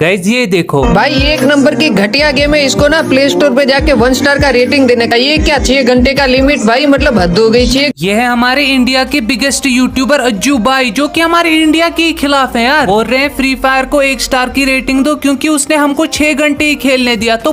Gas ये देखो। भाई एक नंबर की घटिया गेम है। इसको ना प्ले स्टोर पे जाके वन स्टार का रेटिंग देने का ये क्या छह घंटे का लिमिट भाई मतलब हद हो गई छह। ये है हमारे इंडिया के बिगेस्ट यूट्यूबर अज्जू भाई जो कि हमारे इंडिया के खिलाफ है यार। बोल रहे हैं फ्री फायर को एक स्टार की रेटिंग दो क्योंकि उसने हमको छह घंटे ही खेलने दिया। तो